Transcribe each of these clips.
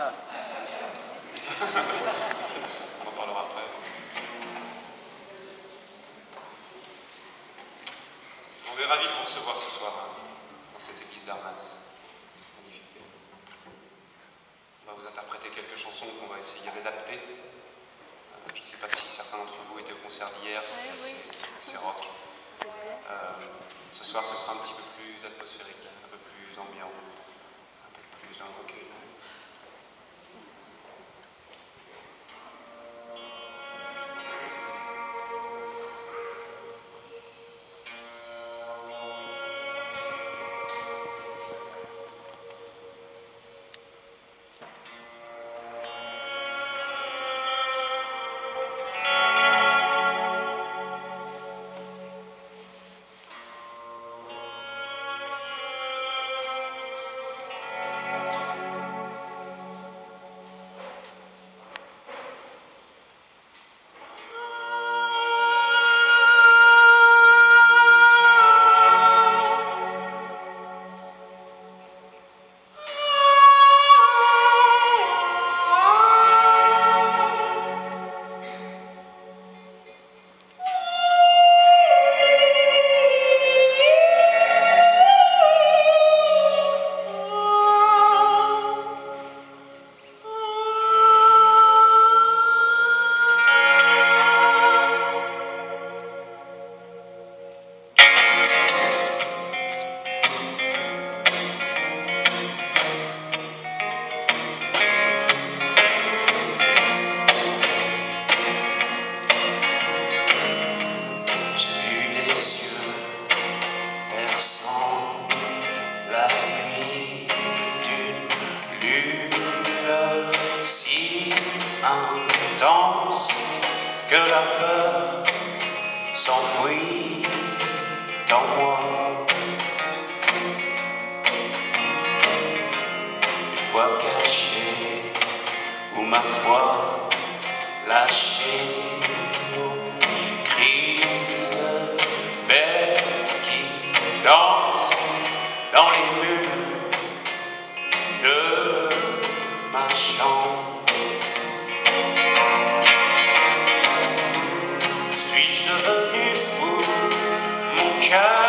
On en parlera après. On est ravis de vous recevoir ce soir hein, dans cette église d'Arnas. Magnifique. On va vous interpréter quelques chansons qu'on va essayer d'adapter. Euh, je ne sais pas si certains d'entre vous étaient au concert d'hier, c'était assez, rock. Euh, ce soir, ce sera un petit peu plus atmosphérique, un peu plus ambiant, un peu plus dans le recueil. Que la peur s'enfuit dans moi. Une fois caché, ou ma foi lâchée, cris de bête qui child.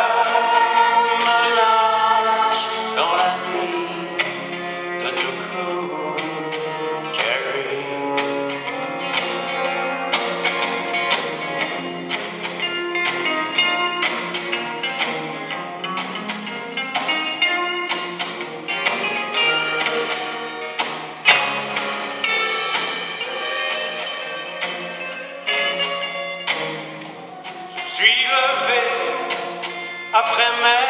Levé après m'être recouché.